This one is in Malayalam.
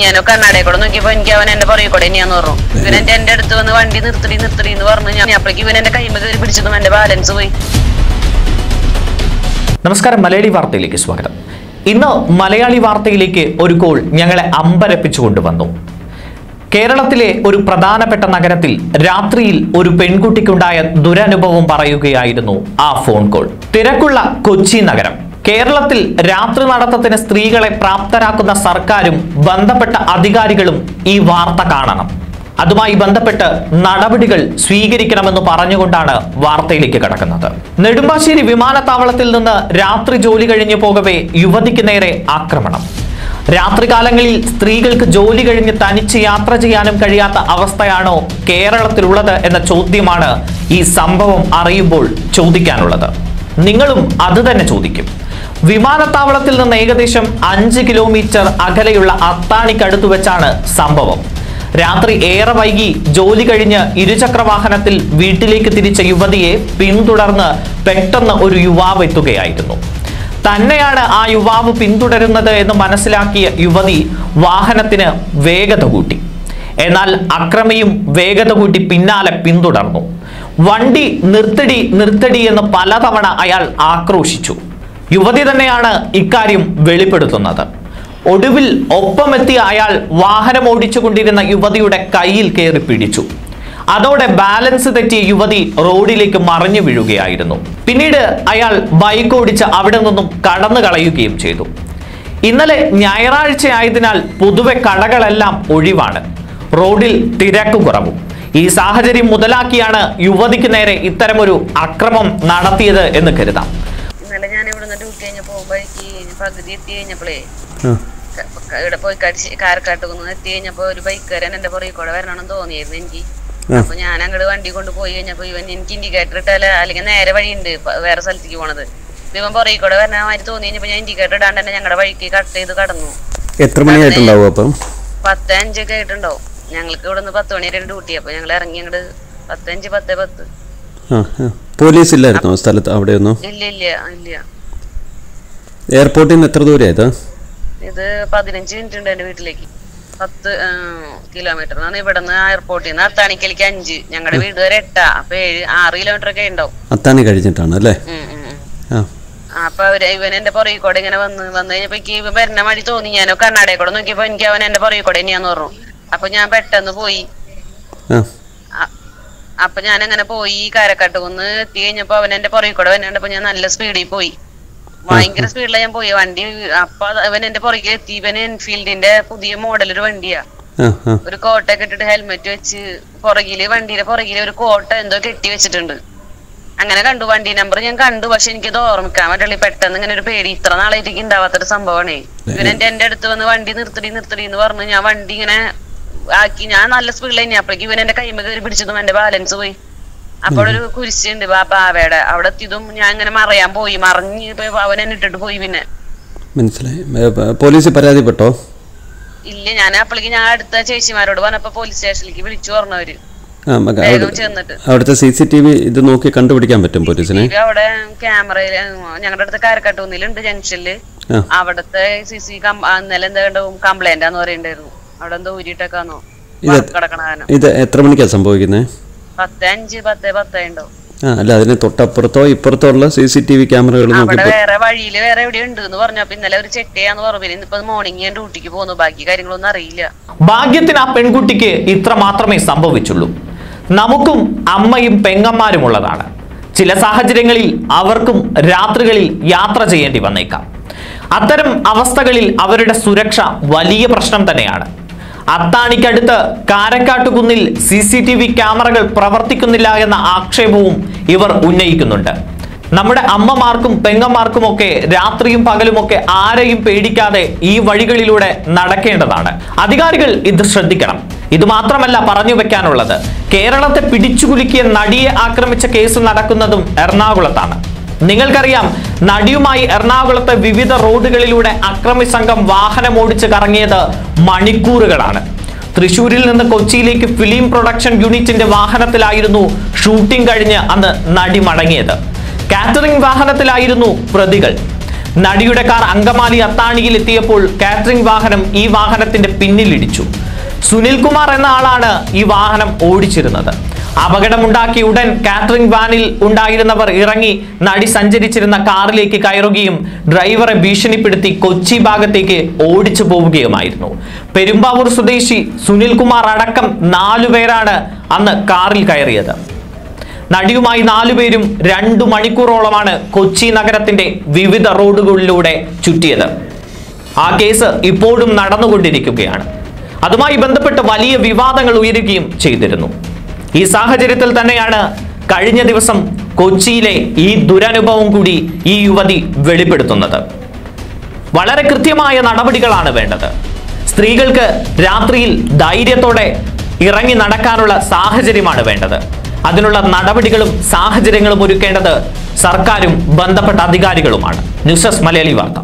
ഞാനോ കണ്ണാടയെ കൂടെ നോക്കിയപ്പോ എനിക്ക് അവൻ എന്റെ പുറകെ കൂടെ ഞാൻ പറഞ്ഞു ഇവൻ എന്റെ എന്റെ അടുത്ത് വന്ന് വണ്ടി നിർത്തി നിർത്തടി എന്ന് പറഞ്ഞു. ഞാൻ അപ്പോഴേക്ക് ഇവൻ എന്റെ കൈമ കയറി പിടിച്ചതും എന്റെ ബാലൻസ് പോയി. നമസ്കാരം. മലയാളി വാർത്തയിലേക്ക് സ്വാഗതം. ഇന്ന് മലയാളി വാർത്തയിലേക്ക് ഒരു കോൾ ഞങ്ങളെ അമ്പരപ്പിച്ചു കൊണ്ടുവന്നു കേരളത്തിലെ ഒരു പ്രധാനപ്പെട്ട നഗരത്തിൽ രാത്രിയിൽ ഒരു പെൺകുട്ടിക്കുണ്ടായ ദുരനുഭവം പറയുകയായിരുന്നു ആ ഫോൺ കോൾ. തിരക്കുള്ള കൊച്ചി നഗരം. കേരളത്തിൽ രാത്രി നടത്തത്തിന് സ്ത്രീകളെ പ്രാപ്തരാക്കുന്ന സർക്കാരും ബന്ധപ്പെട്ട അധികാരികളും ഈ വാർത്ത കാണണം. അതുമായി ബന്ധപ്പെട്ട് നടപടികൾ സ്വീകരിക്കണമെന്ന് പറഞ്ഞുകൊണ്ടാണ് വാർത്തയിലേക്ക് കടക്കുന്നത്. നെടുമ്പാശ്ശേരി വിമാനത്താവളത്തിൽ നിന്ന് രാത്രി ജോലി കഴിഞ്ഞു പോകവേ യുവതിക്ക് നേരെ ആക്രമണം. രാത്രികാലങ്ങളിൽ സ്ത്രീകൾക്ക് ജോലി കഴിഞ്ഞ് തനിച്ച് യാത്ര ചെയ്യാനും കഴിയാത്ത അവസ്ഥയാണോ കേരളത്തിലുള്ളത് എന്ന ചോദ്യമാണ് ഈ സംഭവം അറിയുമ്പോൾ ചോദിക്കാനുള്ളത്. നിങ്ങളും അത് തന്നെ ചോദിക്കും. വിമാനത്താവളത്തിൽ നിന്ന് ഏകദേശം അഞ്ച് കിലോമീറ്റർ അകലെയുള്ള അത്താണിക്കടുത്തു വെച്ചാണ് സംഭവം. രാത്രി ഏറെ വൈകി ജോലി കഴിഞ്ഞ് ഇരുചക്ര വാഹനത്തിൽ വീട്ടിലേക്ക് തിരിച്ച യുവതിയെ പിന്തുടർന്ന് പെട്ടെന്ന് ഒരു യുവാവ് എത്തുകയായിരുന്നു. തന്നെയാണ് ആ യുവാവ് പിന്തുടരുന്നത് എന്ന് മനസ്സിലാക്കിയ യുവതി വാഹനത്തിന് വേഗത കൂട്ടി. എന്നാൽ അക്രമിയും വേഗത കൂട്ടി പിന്നാലെ പിന്തുടർന്നു. വണ്ടി നിർത്തടി നിർത്തടി എന്ന് പലതവണ അയാൾ ആക്രോശിച്ചു. യുവതി തന്നെയാണ് ഇക്കാര്യം വെളിപ്പെടുത്തുന്നത്. ഒടുവിൽ ഒപ്പമെത്തിയ അയാൾ വാഹനം ഓടിച്ചുകൊണ്ടിരുന്ന യുവതിയുടെ കയ്യിൽ കയറി പിടിച്ചു. അതോടെ ബാലൻസ് തെറ്റിയ യുവതി റോഡിലേക്ക് മറിഞ്ഞു വീഴുകയായിരുന്നു. പിന്നീട് അയാൾ ബൈക്ക് ഓടിച്ച് അവിടെ നിന്നും കടന്നു കളയുകയും ചെയ്തു. ഇന്നലെ ഞായറാഴ്ച ആയതിനാൽ പൊതുവെ കടകളെല്ലാം ഒഴിവാണ്. റോഡിൽ തിരക്ക് കുറവും. ഈ സാഹചര്യം മുതലാക്കിയാണ് യുവതിക്ക് നേരെ ഇത്തരമൊരു അക്രമം നടത്തിയത് എന്ന് കരുതാം ഇന്നലെ ഞാൻ ഇവിടുന്ന് ഡ്യൂട്ടി കഴിഞ്ഞ് പോകുമ്പോഴേക്ക് പകുതി എത്തി കഴിഞ്ഞപ്പോഴേ ഇവിടെ പോയി കടിച്ച് കാരക്കാട്ട് കൊന്നു എത്തി കഴിഞ്ഞപ്പോ ഒരു ബൈക്കുകാരൻ എന്റെ പുറകെ കൂടെ വരണമെന്ന് തോന്നിയായിരുന്നു എനിക്ക്. അപ്പൊ ഞാൻ അങ്ങോട്ട് വണ്ടി കൊണ്ട് പോയി കഴിഞ്ഞപ്പോ ഇവൻ എനിക്ക് ഇൻഡിക്കേറ്റർ ഇട്ടാല അല്ലെങ്കിൽ നേരെ വഴിയുണ്ട് വേറെ സ്ഥലത്തേക്ക് പോണത്. ഇവൻ പുറകെ കൂടെ വരണ മാതിരി തോന്നി കഴിഞ്ഞപ്പോ ഞാൻ ഇൻഡിക്കേറ്റർ ഇടാണ്ട് തന്നെ ഞങ്ങളുടെ വഴിക്ക് കട്ട് ചെയ്ത് കടന്നു. എത്ര മണിയായിട്ടുണ്ടാവും അപ്പം? പത്ത് അഞ്ചൊക്കെ ആയിട്ടുണ്ടാവും. ഞങ്ങൾക്ക് ഇവിടെ നിന്ന് പത്ത് മണി വരെ ഡ്യൂട്ടി അപ്പൊ ഞങ്ങൾ ഇറങ്ങി അങ്ങോട്ട് പത്തഞ്ച് പത്ത് പത്ത്. പോലീസ് ഇല്ലായിരുന്നോ സ്ഥലത്ത് അവിടെയൊന്നും? ഇല്ല ഇല്ല ഇല്ല. എയർപോർട്ടിൽ നിന്ന് എത്ര ദൂരം ഇത്? ഇത് പതിനഞ്ച് മിനിറ്റ് ഉണ്ട് എന്റെ വീട്ടിലേക്ക്. പത്ത് കിലോമീറ്റർ എന്നാണ് ഇവിടെ നിന്ന് എയർപോർട്ടിൽ നിന്ന് അത്താണിക്കലേക്ക് അഞ്ച്. ഞങ്ങളുടെ വീട് വരെ എട്ടാ. അപ്പൊ ഏഴ് ആറ് കിലോമീറ്റർ ഒക്കെ ഉണ്ടാവും. അത്താണി കഴിഞ്ഞിട്ടാണ് അല്ലേ? അപ്പൊ അവർ ഇവൻ എന്റെ പുറകെ കൂടെ ഇങ്ങനെ വന്ന് വന്നു കഴിഞ്ഞപ്പോ എനിക്ക് ഇവൻ വരുന്ന മടി തോന്നി. ഞാനോ കണ്ണാടയെ കൂടെ നോക്കിയപ്പോ എനിക്ക് അവൻ എന്റെ പുറകെ കൂടെ തന്നെയാന്ന് പറഞ്ഞു. അപ്പൊ ഞാൻ പെട്ടെന്ന് പോയി. അപ്പൊ ഞാൻ അങ്ങനെ പോയി കാരക്കാട്ട് വന്ന് എത്തി കഴിഞ്ഞപ്പോ അവൻ എന്റെ പുറകെ കൂടെ വന്നിട്ടപ്പോ ഞാൻ നല്ല സ്പീഡിൽ പോയി. ഭയങ്കര സ്പീഡിലാണ് ഞാൻ പോയി. വണ്ടി അപ്പൊ അവൻ എന്റെ പുറകെ എത്തി. ഇവൻ എൻഫീൽഡിന്റെ പുതിയ മോഡൽ ഒരു വണ്ടിയാ. ഒരു കോട്ടൊക്കെ കെട്ടിട്ട് ഹെൽമെറ്റ് വെച്ച് പുറകിൽ വണ്ടിയുടെ പുറകിൽ ഒരു കോട്ട എന്തോ കെട്ടി വെച്ചിട്ടുണ്ട്. അങ്ങനെ കണ്ടു. വണ്ടി നമ്പർ ഞാൻ കണ്ടു. പക്ഷെ എനിക്കത് ഓർമ്മിക്കാൻ പറ്റുള്ളൂ പെട്ടെന്ന് ഇങ്ങനെ ഒരു പേടി. ഇത്ര നാളായിട്ട് ഉണ്ടാവാത്തൊരു സംഭവമാണേ ഇവൻ എന്റെ എന്റെ അടുത്ത് വന്ന് വണ്ടി നിർത്തടി നിർത്തടി എന്ന് പറഞ്ഞു. ഞാൻ വണ്ടി ഇങ്ങനെ ആക്കി. ഞാൻ നല്ല സ്പീഡിൽ തന്നെ അപ്പോഴേക്ക് ഇവൻ എന്റെ കൈമ കയറി പിടിച്ചതും എന്റെ ബാലൻസ് പോയി. അപ്പോൾ ഒരു കുരിശുണ്ട് ബാബാവയുടെ അവിടെ എത്തിയതും ഞാൻ ഇങ്ങനെ മറയാൻ പോയി മറിഞ്ഞ് അവൻ എന്നെ ഇട്ടിട്ട് പോയി പിന്നെ. മനസ്സിലായി. പോലീസ് പരാതിപ്പെട്ടോ? ഇല്ല ഞാൻ അപ്പോഴേക്ക് ഞാൻ അടുത്ത ചേച്ചിമാരോട് പറഞ്ഞപ്പോ പോലീസ് സ്റ്റേഷനിലേക്ക് വിളിച്ചു പറഞ്ഞവര് അവിടെ- അവിടുത്തെ സി സി ടി വി ഇത് നോക്കി കണ്ടുപിടിക്കാൻ പറ്റും പോലീസിനെ? അവിടെ ക്യാമറയിൽ ഞങ്ങളുടെ അടുത്ത് കാരക്കാട്ടൂന്നിലുണ്ട് ജംഗ്ഷനിൽ. അവിടത്തെ സി സി ഇന്നലെ എന്താ കംപ്ലൈന്റ് ആന്ന് പറയണ്ടായിരുന്നു അവിടെ എന്തോ ഊരിട്ടൊക്കെ ഇത് ഇത് എത്ര മണിക്കാണ് സംഭവിക്കുന്നത് പത്ത് അഞ്ച് പത്ത് പത്തേ ഉണ്ടാവും അല്ല അതിന് തൊട്ടപ്പുറത്തോ ഇപ്പുറത്തോ ഉള്ള സി സി ടി വി ക്യാമറകൾ അവിടെ വേറെ വഴിയിൽ വേറെ എവിടെ ഉണ്ട് എന്ന് പറഞ്ഞപ്പോ ഇന്നലെ ഒരു ചെക്ക് ചെയ്യാന്ന് പറഞ്ഞു. ഇന്നിപ്പോ മോർണിംഗ് ഞാൻ ഡ്യൂട്ടിക്ക് പോകുന്നു ബാക്കി കാര്യങ്ങളൊന്നും അറിയില്ല. ഭാഗ്യത്തിന് ആ പെൺകുട്ടിക്ക് ഇത്ര മാത്രമേ സംഭവിച്ചുള്ളൂ. നമുക്കും അമ്മയും പെങ്ങന്മാരും ഉള്ളതാണ് ചില സാഹചര്യങ്ങളിൽ അവർക്കും രാത്രികളിൽ യാത്ര ചെയ്യേണ്ടി വന്നേക്കാം. അത്തരം അവസ്ഥകളിൽ അവരുടെ സുരക്ഷ വലിയ പ്രശ്നം തന്നെയാണ്. അത്താണിക്കടുത്ത് കാരക്കാട്ടുകുന്നിൽ സി സി ടി വി ക്യാമറകൾ പ്രവർത്തിക്കുന്നില്ല എന്ന ആക്ഷേപവും ഇവർ ഉന്നയിക്കുന്നുണ്ട്. നമ്മുടെ അമ്മമാർക്കും പെങ്ങന്മാർക്കുമൊക്കെ രാത്രിയും പകലുമൊക്കെ ആരെയും പേടിക്കാതെ ഈ വഴികളിലൂടെ നടക്കേണ്ടതാണ്. അധികാരികൾ ഇത് ശ്രദ്ധിക്കണം. ഇത് മാത്രമല്ല പറഞ്ഞു വെക്കാനുള്ളത്. കേരളത്തെ പിടിച്ചുകുലുക്കിയ നടിയെ ആക്രമിച്ച കേസ് നടക്കുന്നതും എറണാകുളത്താണ്. നിങ്ങൾക്കറിയാം നടിയുമായി എറണാകുളത്തെ വിവിധ റോഡുകളിലൂടെ അക്രമി സംഘം വാഹനം ഓടിച്ച് കറങ്ങിയത് മണിക്കൂറുകളാണ്. തൃശൂരിൽ നിന്ന് കൊച്ചിയിലേക്ക് ഫിലിം പ്രൊഡക്ഷൻ യൂണിറ്റിന്റെ വാഹനത്തിലായിരുന്നു ഷൂട്ടിംഗ് കഴിഞ്ഞ് അന്ന് നടി മടങ്ങിയത്. കാറ്ററിംഗ് വാഹനത്തിലായിരുന്നു പ്രതികൾ. നടിയുടെ കാർ അങ്കമാലി അത്താണിയിൽ എത്തിയപ്പോൾ കാറ്ററിംഗ് വാഹനം ഈ വാഹനത്തിന്റെ പിന്നിലിടിച്ചു. സുനിൽകുമാർ എന്ന ആളാണ് ഈ വാഹനം ഓടിച്ചിരുന്നത്. അപകടമുണ്ടാക്കിയ ഉടൻ കാറ്ററിംഗ് വാനിൽ ഉണ്ടായിരുന്നവർ ഇറങ്ങി നടി സഞ്ചരിച്ചിരുന്ന കാറിലേക്ക് കയറുകയും ഡ്രൈവറെ ഭീഷണിപ്പെടുത്തി കൊച്ചി ഭാഗത്തേക്ക് ഓടിച്ചു പോവുകയുമായിരുന്നു. പെരുമ്പാവൂർ സ്വദേശി സുനിൽകുമാർ അടക്കം നാലുപേരാണ് അന്ന് കാറിൽ കയറിയത്. നടിയുമായി നാലുപേരും രണ്ടു മണിക്കൂറോളമാണ് കൊച്ചി നഗരത്തിന്റെ വിവിധ റോഡുകളിലൂടെ ചുറ്റിയത്. ആ കേസ് ഇപ്പോഴും നടന്നുകൊണ്ടിരിക്കുകയാണ്. അതുമായി ബന്ധപ്പെട്ട് വലിയ വിവാദങ്ങൾ ഉയരുകയും ചെയ്തിരുന്നു. ഈ സാഹചര്യത്തിൽ തന്നെയാണ് കഴിഞ്ഞ ദിവസം കൊച്ചിയിലെ ഈ ദുരനുഭവം കൂടി ഈ യുവതി വെളിപ്പെടുത്തുന്നത്. വളരെ കൃത്യമായ നടപടികളാണ് വേണ്ടത്. സ്ത്രീകൾക്ക് രാത്രിയിൽ ധൈര്യത്തോടെ ഇറങ്ങി നടക്കാനുള്ള സാഹചര്യമാണ് വേണ്ടത്. അതിനുള്ള നടപടികളും സാഹചര്യങ്ങളും ഒരുക്കേണ്ടത് സർക്കാരും ബന്ധപ്പെട്ട അധികാരികളുമാണ്. ന്യൂസ് ഡെസ്ക് മലയാളി വാർത്ത.